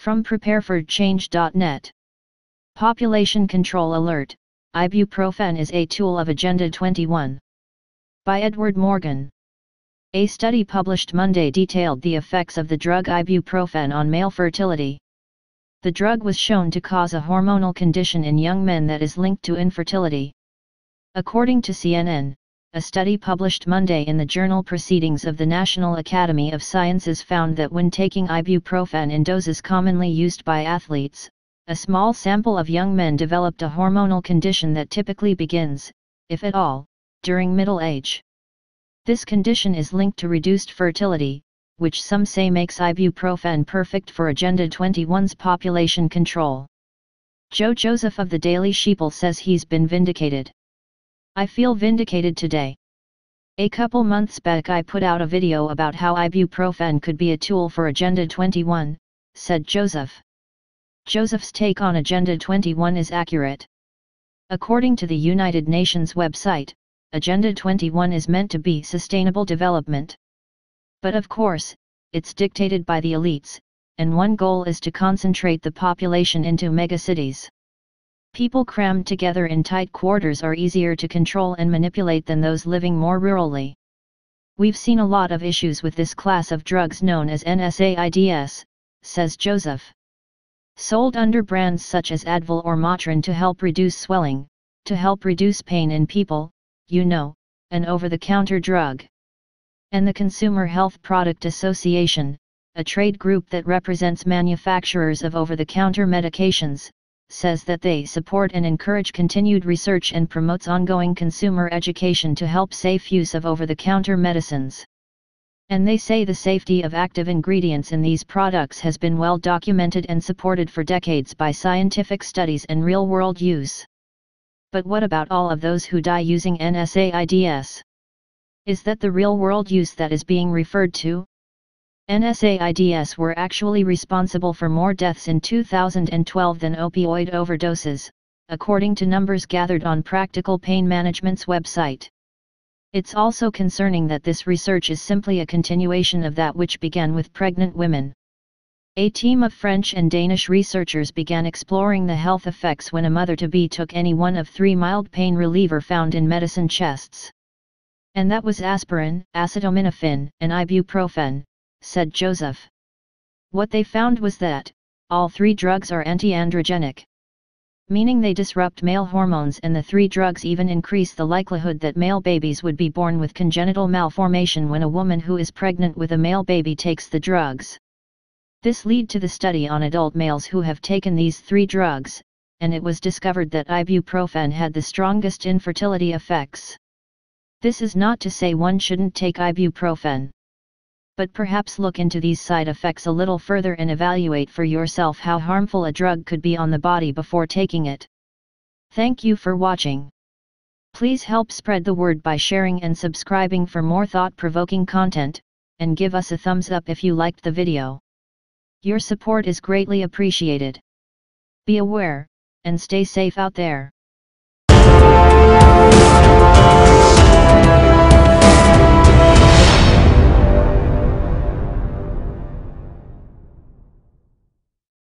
From prepareforchange.net. Population Control Alert Ibuprofen is a tool of Agenda 21. By Edward Morgan. A study published Monday detailed the effects of the drug ibuprofen on male fertility. The drug was shown to cause a hormonal condition in young men that is linked to infertility. According to CNN, a study published Monday in the journal Proceedings of the National Academy of Sciences found that when taking ibuprofen in doses commonly used by athletes, a small sample of young men developed a hormonal condition that typically begins, if at all, during middle age. This condition is linked to reduced fertility, which some say makes ibuprofen perfect for Agenda 21's population control. Joe Joseph of the Daily Sheeple says he's been vindicated. I feel vindicated today. A couple months back I put out a video about how ibuprofen could be a tool for Agenda 21, said Joseph. Joseph's take on Agenda 21 is accurate. According to the United Nations website, Agenda 21 is meant to be sustainable development. But of course, it's dictated by the elites, and one goal is to concentrate the population into megacities. People crammed together in tight quarters are easier to control and manipulate than those living more rurally. We've seen a lot of issues with this class of drugs known as NSAIDs, says Joseph. Sold under brands such as Advil or Motrin to help reduce swelling, to help reduce pain in people, you know, an over-the-counter drug. And the Consumer Health Product Association, a trade group that represents manufacturers of over-the-counter medications, says that they support and encourage continued research and promotes ongoing consumer education to help safe use of over-the-counter medicines. And they say the safety of active ingredients in these products has been well documented and supported for decades by scientific studies and real-world use. But what about all of those who die using NSAIDs? Is that the real-world use that is being referred to? NSAIDs were actually responsible for more deaths in 2012 than opioid overdoses, according to numbers gathered on Practical Pain Management's website. It's also concerning that this research is simply a continuation of that which began with pregnant women. A team of French and Danish researchers began exploring the health effects when a mother-to-be took any one of three mild pain reliever found in medicine chests. And that was aspirin, acetaminophen, and ibuprofen, said Joseph. What they found was that, all three drugs are anti-androgenic. Meaning they disrupt male hormones and the three drugs even increase the likelihood that male babies would be born with congenital malformation when a woman who is pregnant with a male baby takes the drugs. This lead to the study on adult males who have taken these three drugs, and it was discovered that ibuprofen had the strongest infertility effects. This is not to say one shouldn't take ibuprofen but perhaps look into these side effects a little further and evaluate for yourself how harmful a drug could be on the body before taking it. Thank you for watching. Please help spread the word by sharing and subscribing for more thought-provoking content, and give us a thumbs up if you liked the video. Your support is greatly appreciated. Be aware, and stay safe out there.